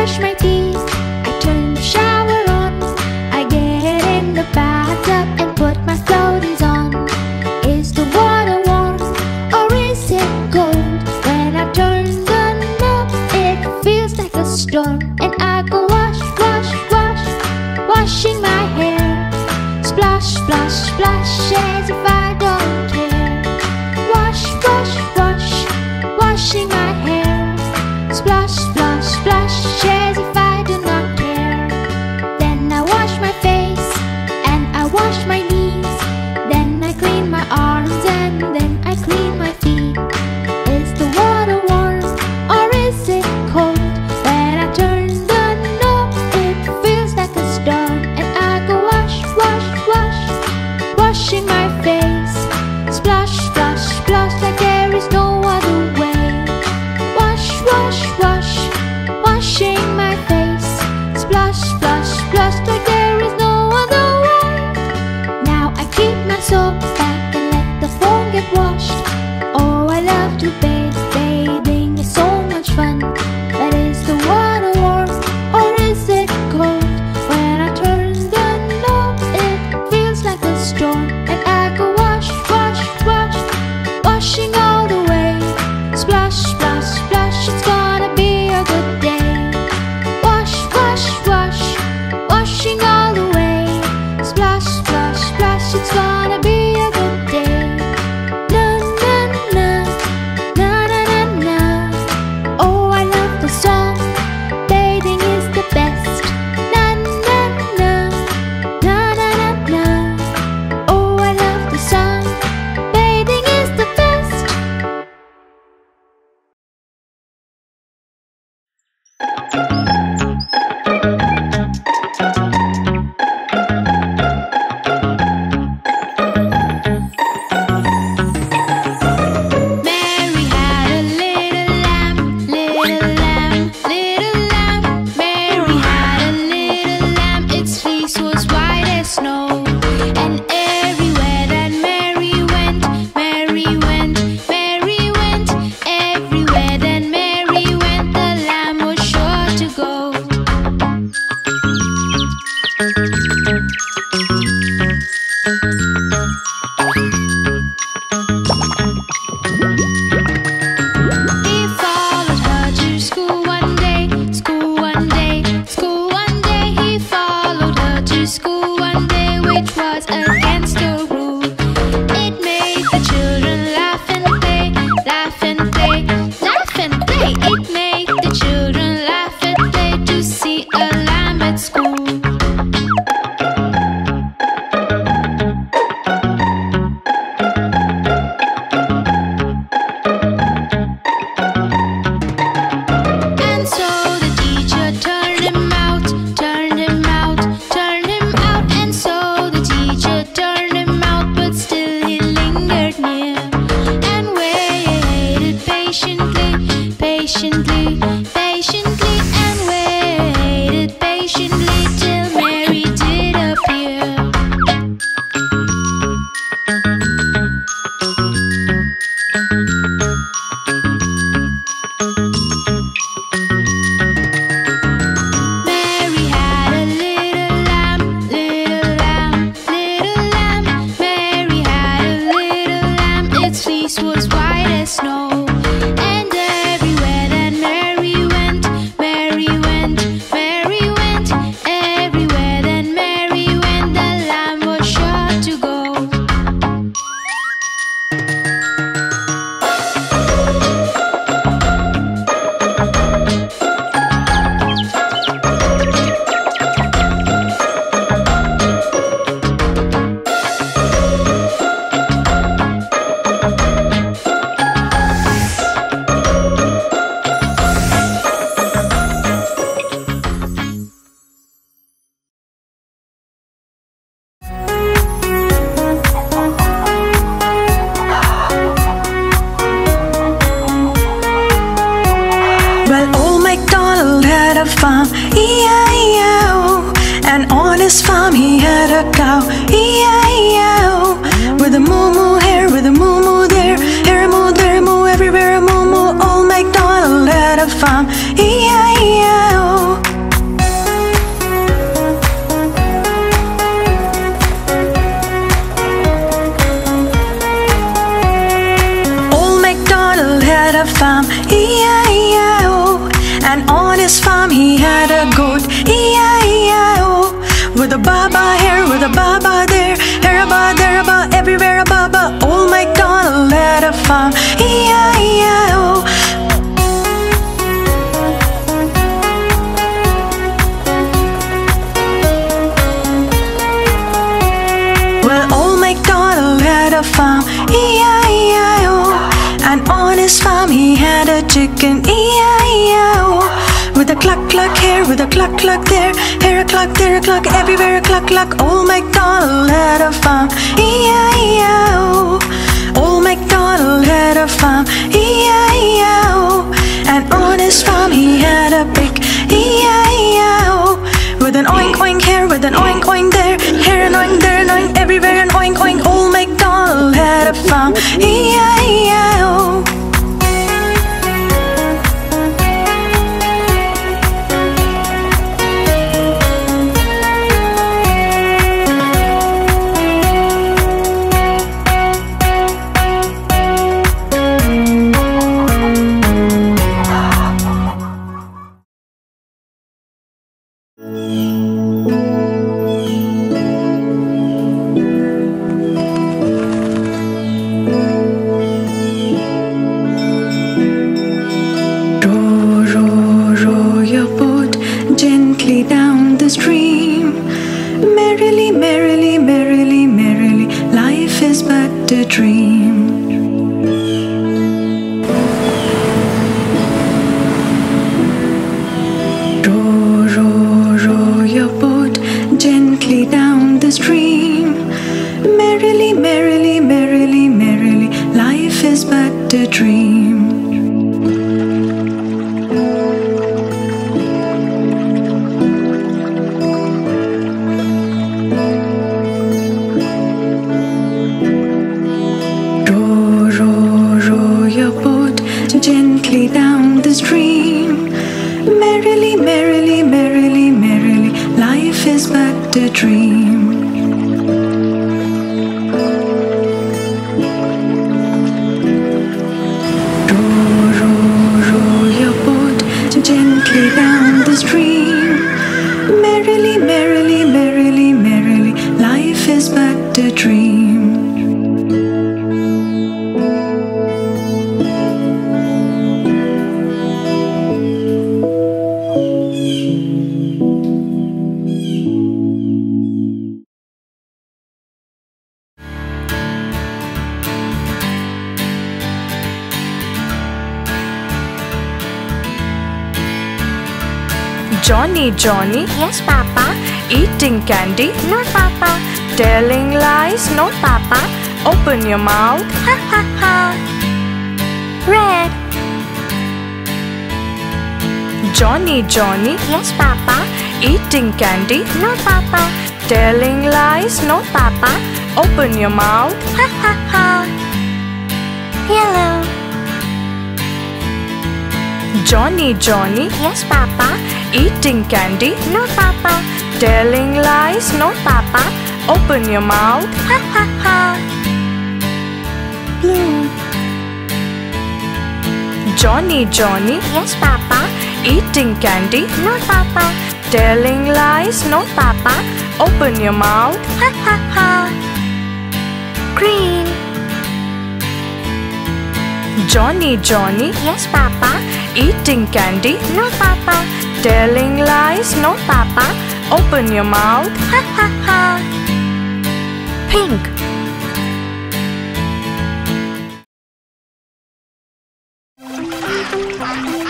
brush my teeth. I turn the shower on. I get in the bathtub and put my floaties on. Is the water warm or is it cold? When I turn the knob it feels like a storm. And I go wash, wash, wash Washing my hair. Splash, splash, splash as if I chicken, E-I-E-I-O. With a cluck cluck here, with a cluck cluck there, here a cluck, there a cluck, everywhere a cluck cluck. Old MacDonald had a farm, E-I-E-I-O. Old MacDonald had a farm, E-I-E-I-O. And on his farm he had a pig, E-I-E-I-O. With an oink oink here, with an oink oink there, here an oink, there an oink, everywhere an oink oink. Old MacDonald had a farm, E-I-E-I-O. Johnny, Yes, Papa. eating candy, No, Papa. telling lies, no Papa. Open your mouth, Ha ha ha. Red. Johnny, Johnny, Yes, Papa. eating candy, No, Papa. telling lies, no Papa. Open your mouth, Ha ha ha. Yellow. Johnny, Johnny, Yes, Papa. Eating candy, No, Papa. telling lies, no Papa. Open your mouth, Ha ha ha. Blue. Johnny, Johnny, Yes, Papa. eating candy, No, Papa. telling lies, no Papa. Open your mouth, Ha ha ha. Green. Johnny, Johnny, Yes, Papa. eating candy, No, Papa. Telling lies, no Papa. Open your mouth, Ha ha ha. Pink. Daddy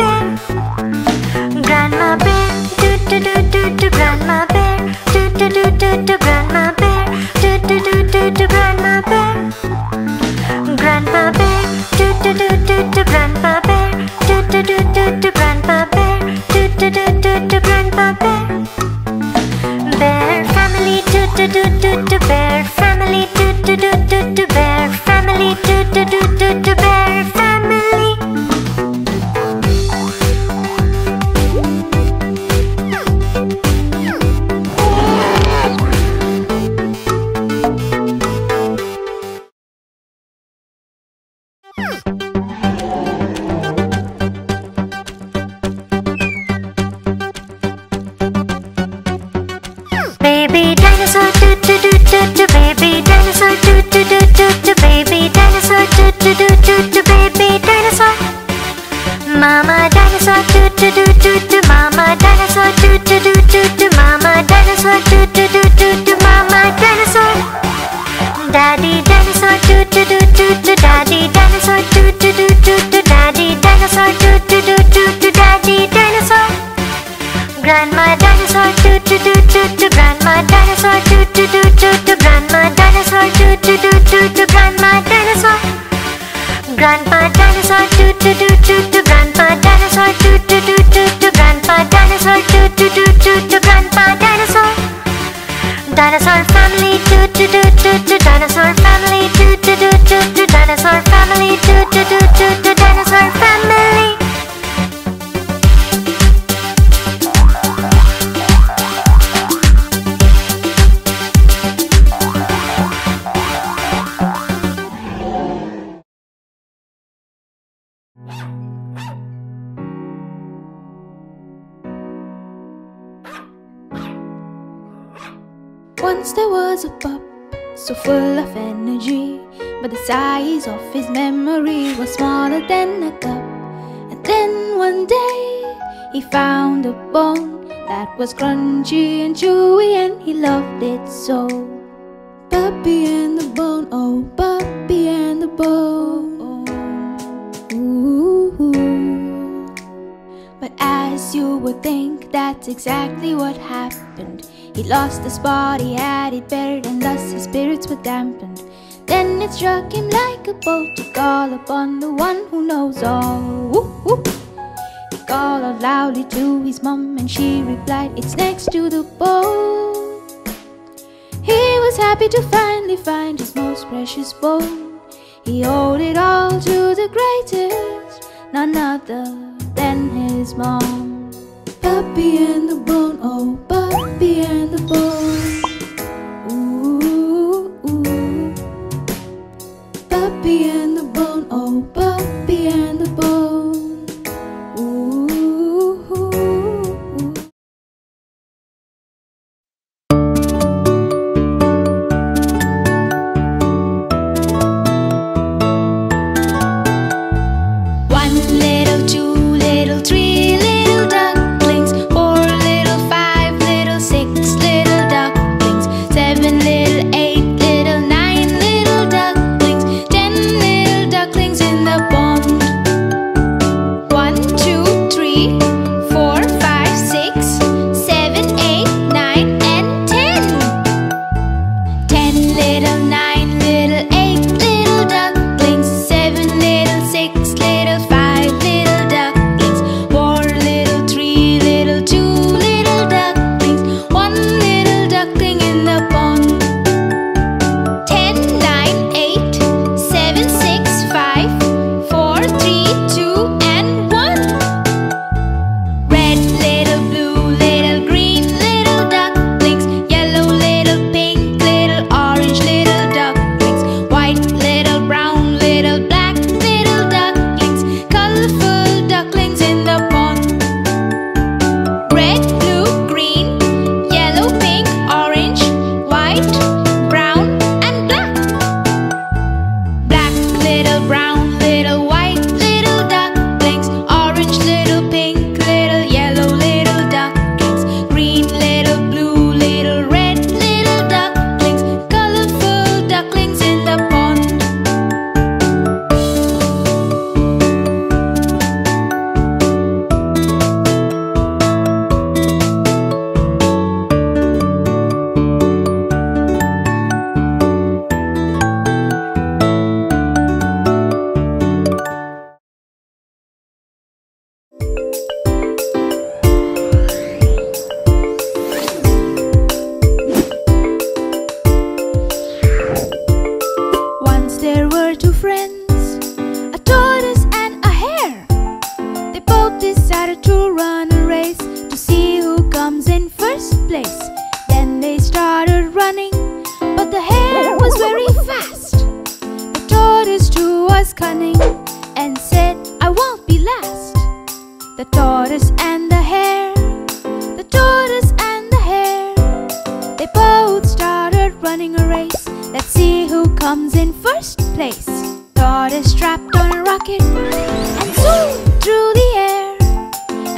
daddy Once there was a pup, so full of energy, but the size of his memory was smaller than a cup. And then one day he found a bone that was crunchy and chewy, and he loved it so. Puppy and the bone, oh, puppy and the bone. But as you would think, that's exactly what happened. He lost spot he had it buried, and thus his spirits were dampened. Then it struck him like a bolt to call upon the one who knows all. Woo, woo. He called out loudly to his mom, and she replied, It's next to the bowl. He was happy to finally find his most precious bone. He owed it all to the greatest, none other than his mom. Puppy and the bone, oh, puppy and the bone. Cunning and said, I won't be last. The tortoise and the hare, the tortoise and the hare. They both started running a race. Let's see who comes in first place. Tortoise strapped on a rocket and soon through the air.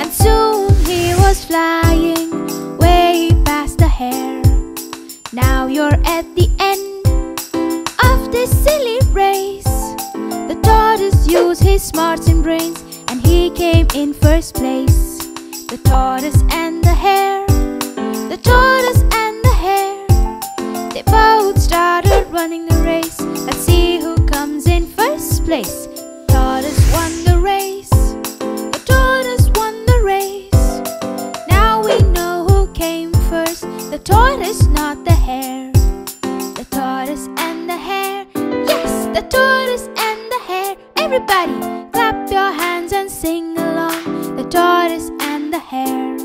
And soon he was flying way past the hare. Now you're at the end of this silly used his smarts and brains and he came in first place. The tortoise and the hare, the tortoise and the hare, they both started running the race. Let's see who comes in first place. Tortoise won the race. The tortoise won the race. Now we know who came first. The tortoise, not the hare. The tortoise and the hare. Yes, the tortoise and the hare. Everybody, clap your hands and sing along. The tortoise and the hare.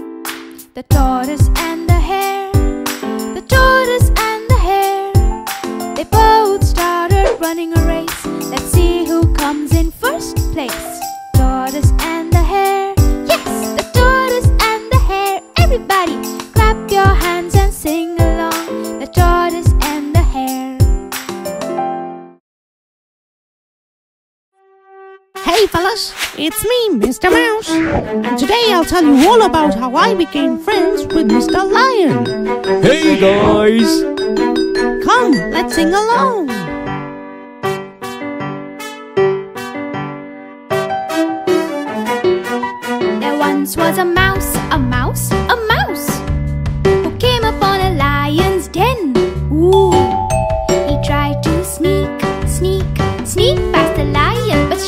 The tortoise and the hare. The tortoise and the hare. They both started running a race. Let's see who comes in first place. Tortoise and the hare. Yes, the tortoise and the hare. Everybody, clap your hands and sing along. Hey fellas, it's me, Mr. Mouse. And today I'll tell you all about how I became friends with Mr. Lion. Hey guys! Come, let's sing along. There once was a mouse, a mouse, a mouse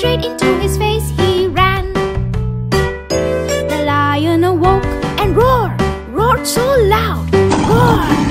straight into his face he ran. The lion awoke and roared, roared so loud, roared.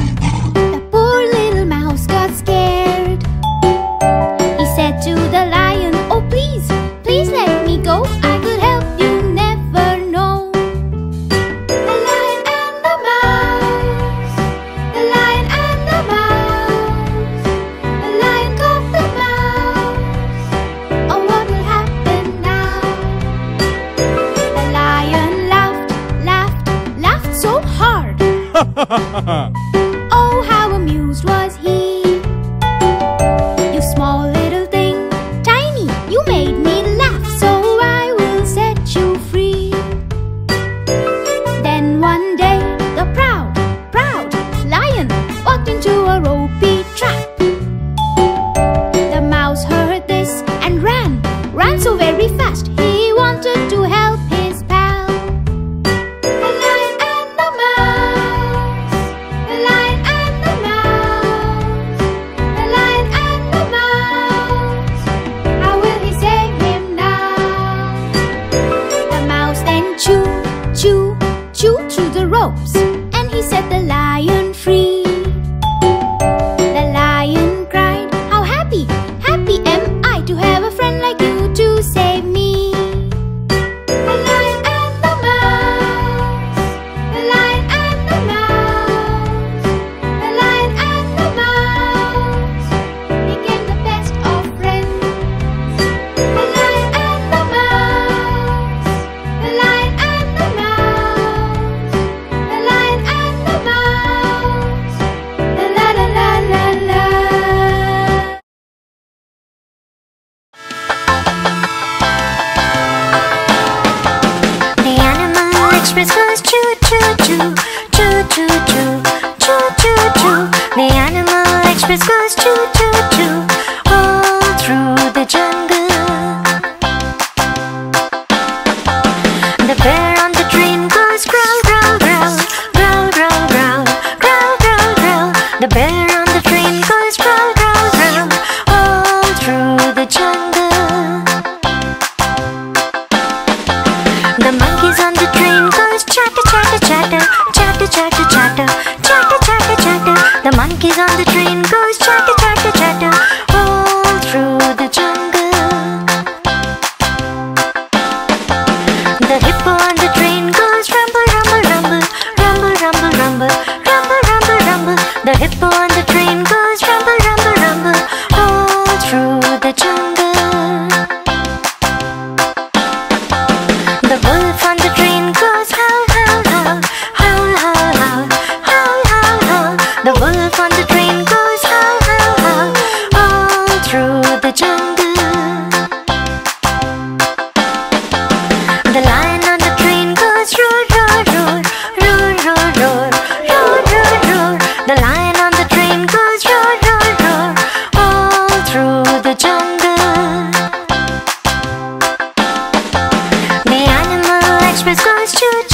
shoot.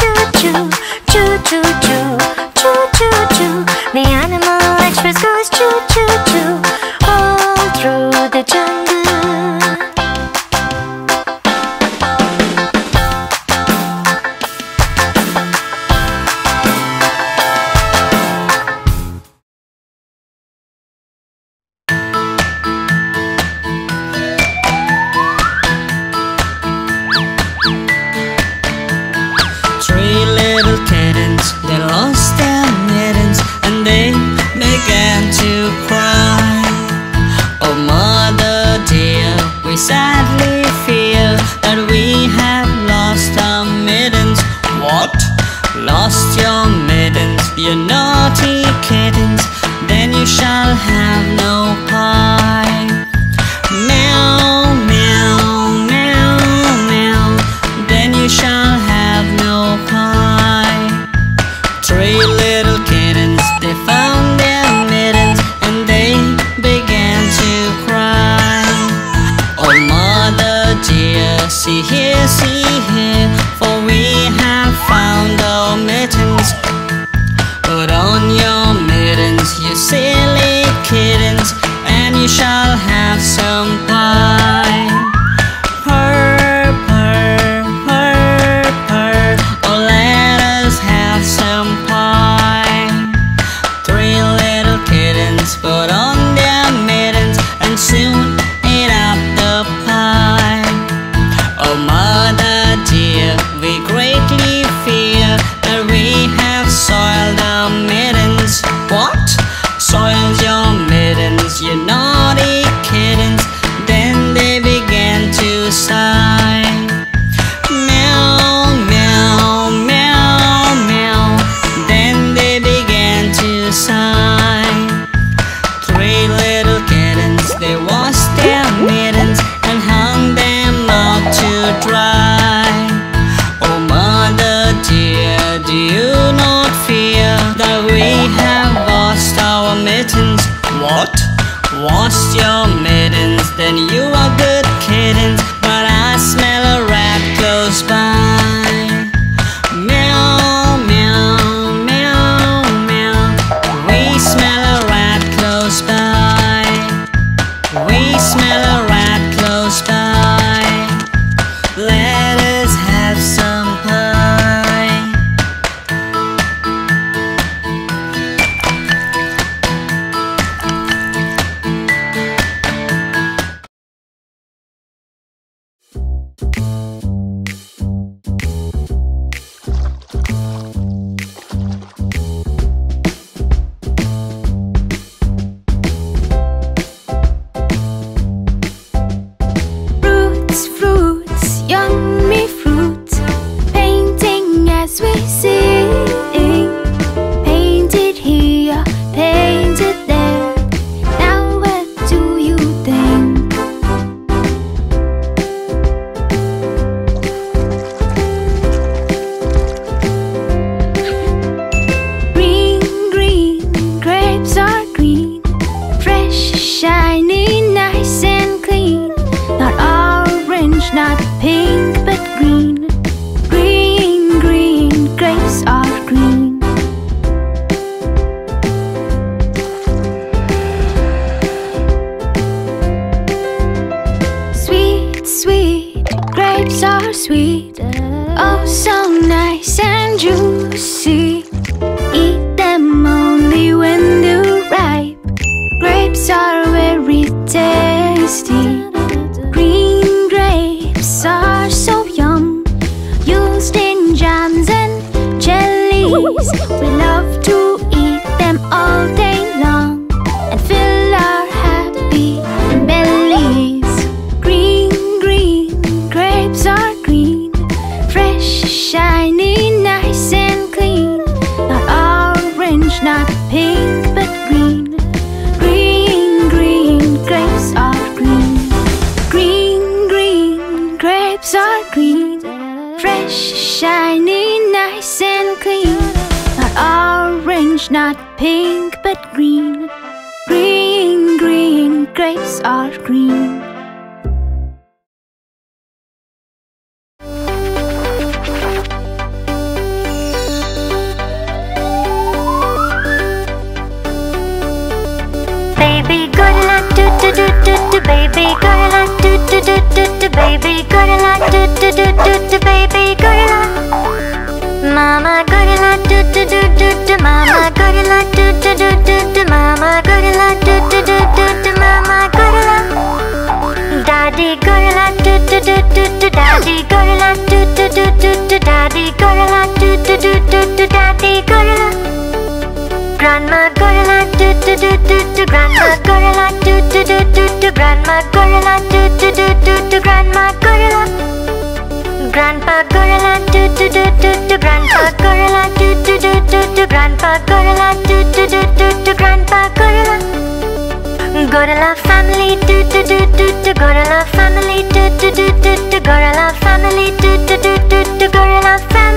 Grandpa Gorilla, do do do do do. Grandpa Gorilla. Gorilla family, do do do do do. Gorilla family, do do do do to Gorilla family, do do do do to Gorilla family.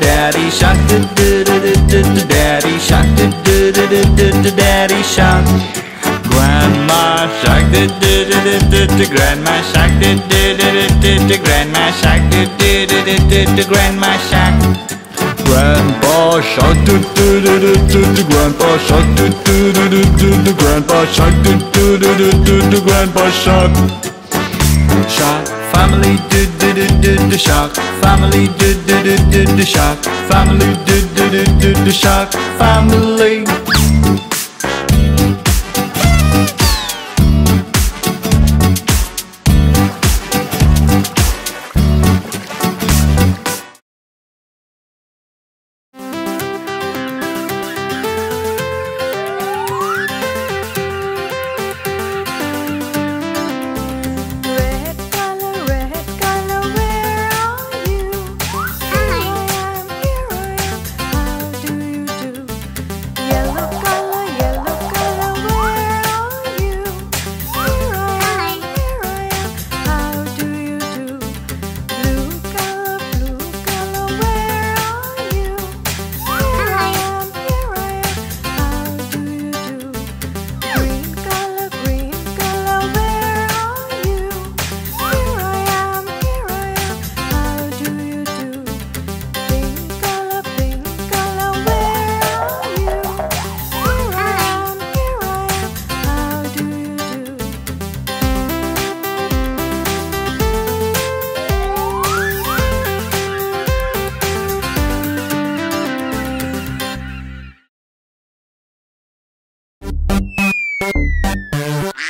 Daddy shark, daddy shark, daddy shark. Grandma shark, grandma shark, grandma shark, grandma shark. Grandpa shark, grandpa shark, grandpa shark, grandpa shark. Shark family do do do do do shark family do do do do do shark family do do do do do shark family Ah!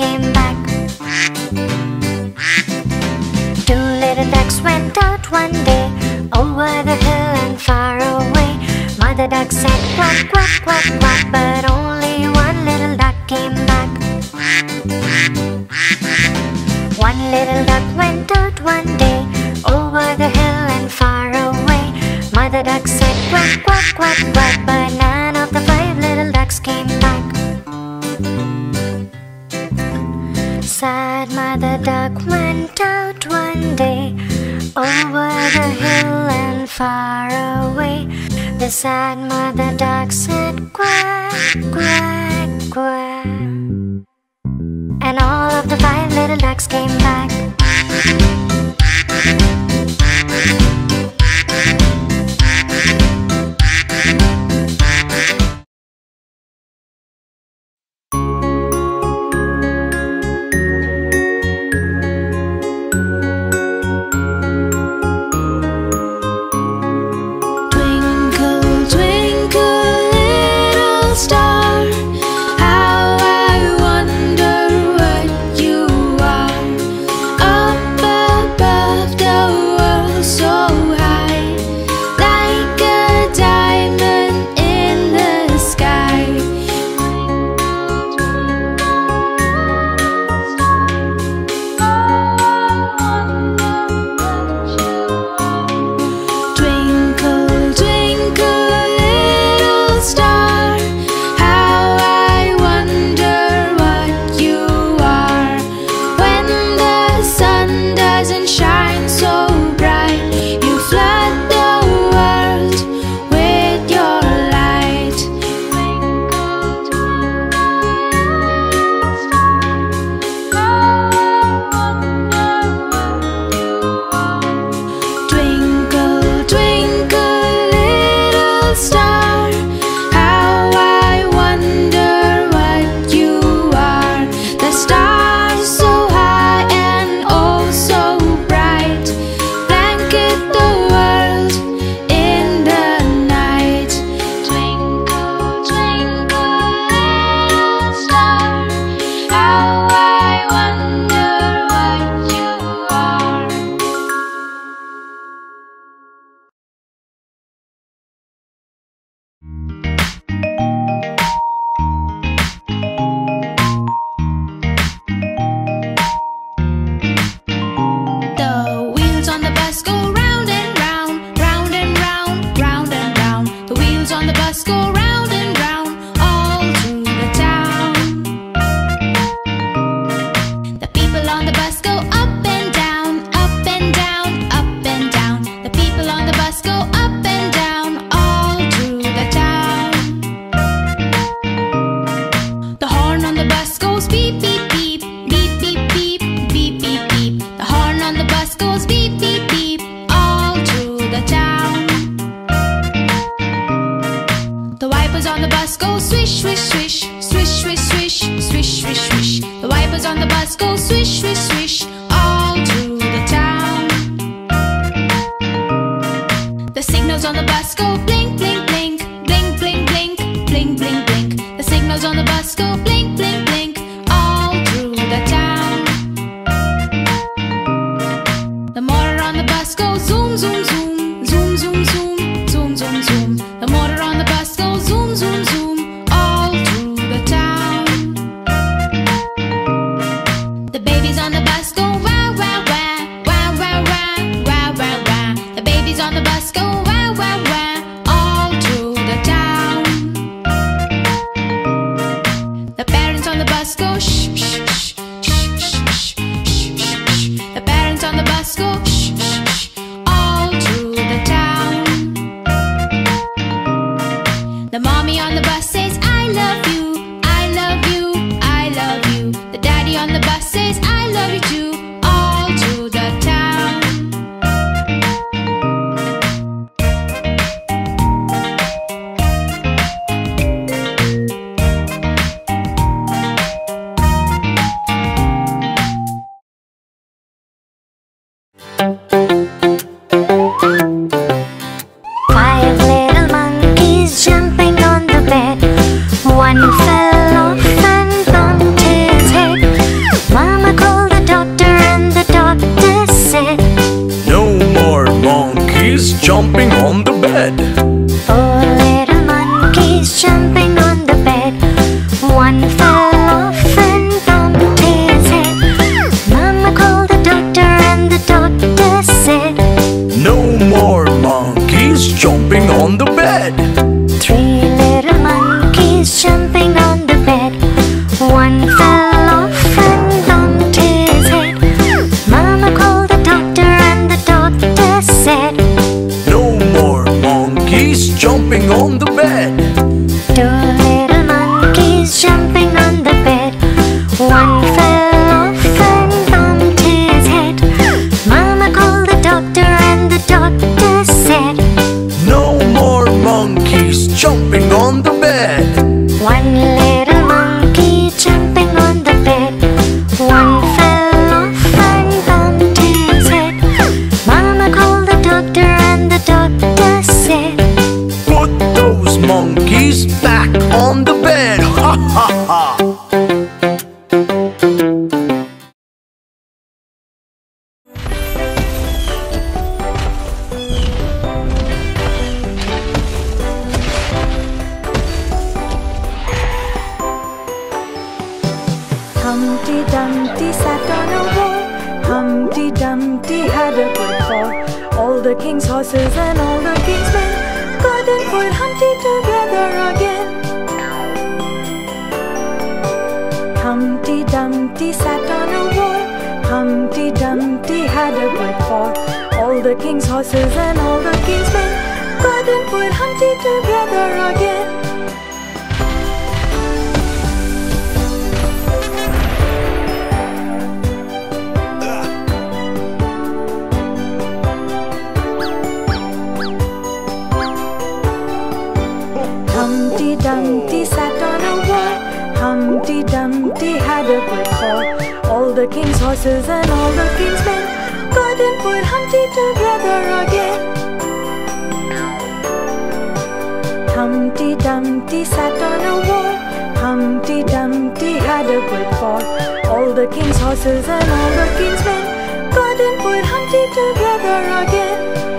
came back. Two little ducks went out one day Over the hill and far away. Mother duck said quack, quack, quack, quack But only one little duck came back. One little duck went out one day Over the hill and far away. Mother duck said quack, quack, quack, quack But duck went out one day over the hill and far away. The sad mother duck said quack, quack, quack. And all of the five little ducks came back. on the bus go swish, swish, swish. jumping on the bed. hall. All the king's horses and all the king's men got and put Humpty together again. Humpty Dumpty sat on a wall. Humpty Dumpty had a good fall. All the king's horses and all the king's men got and put Humpty together again.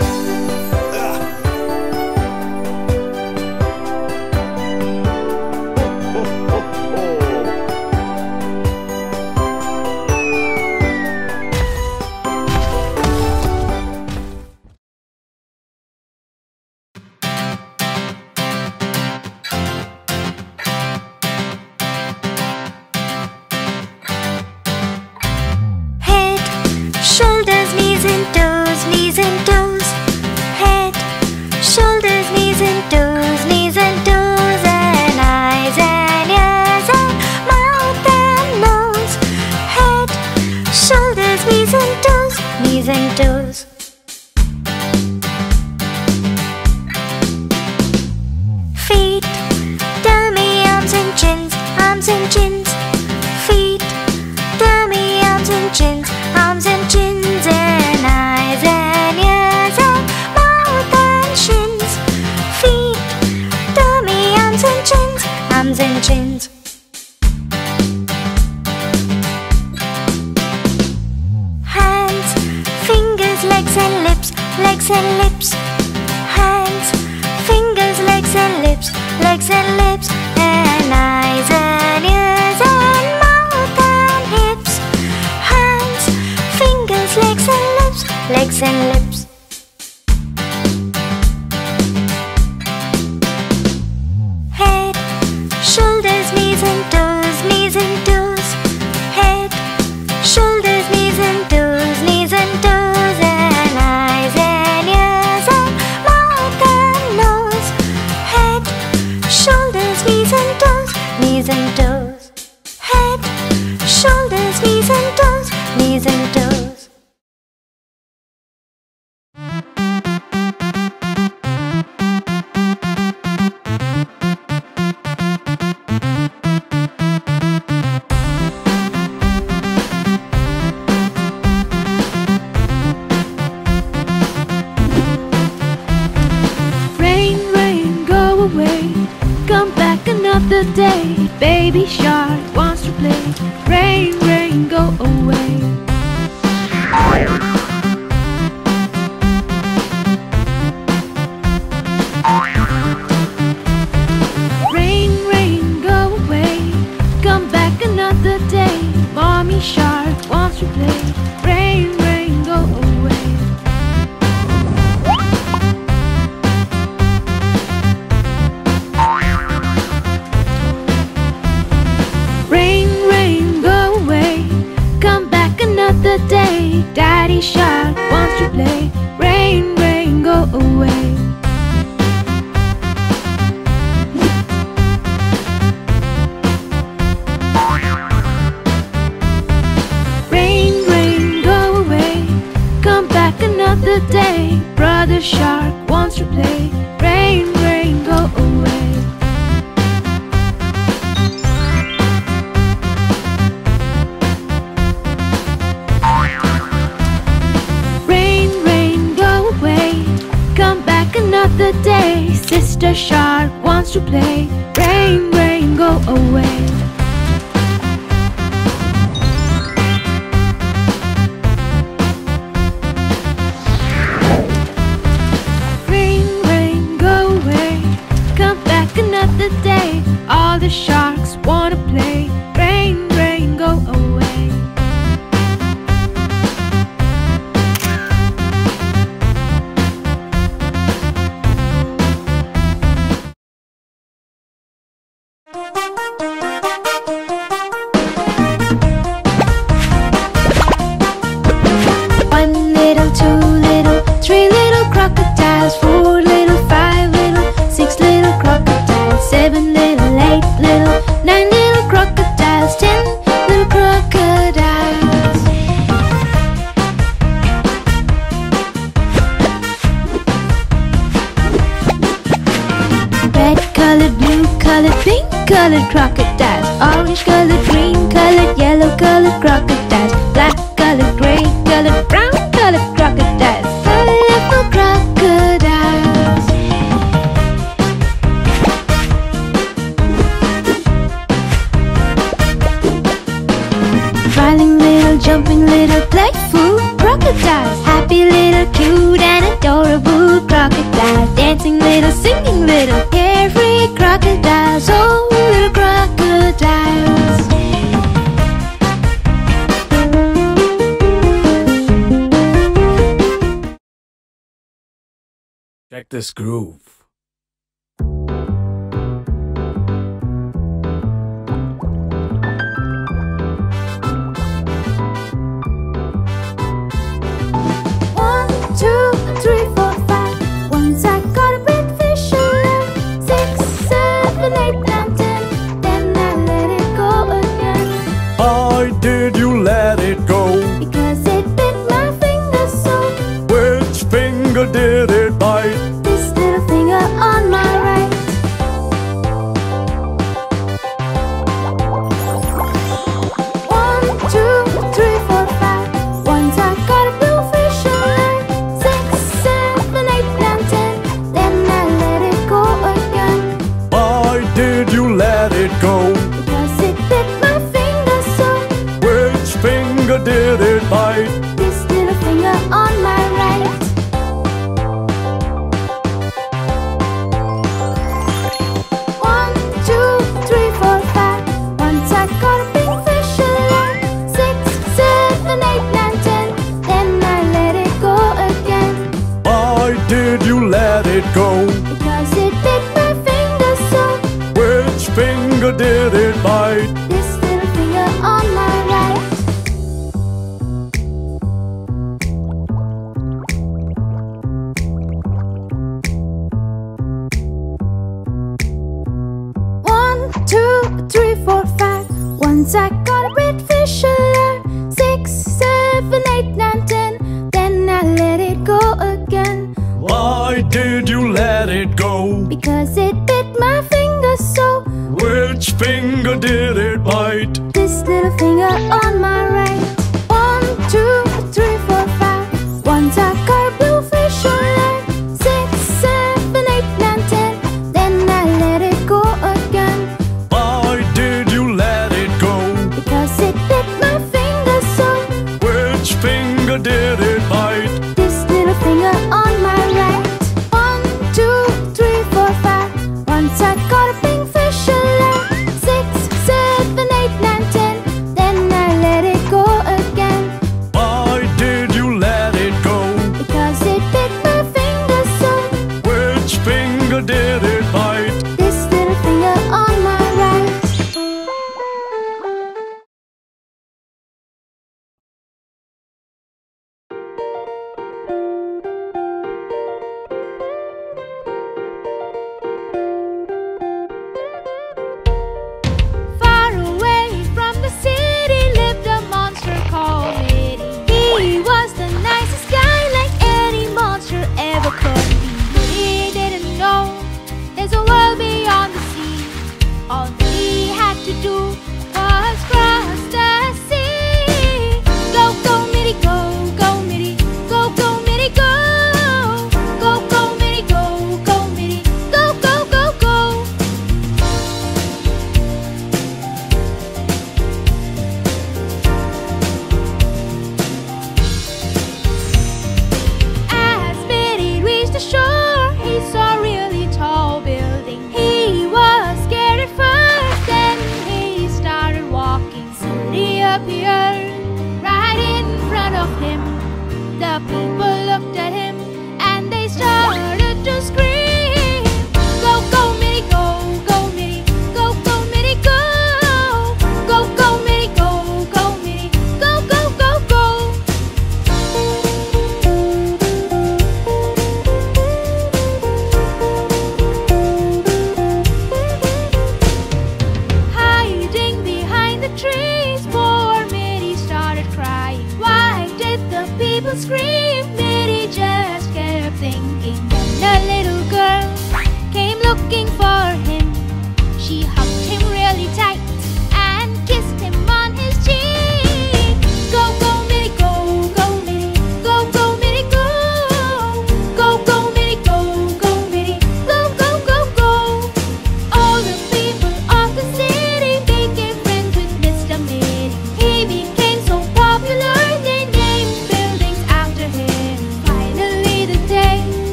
Sister Shark wants to play. Rain, rain, go away.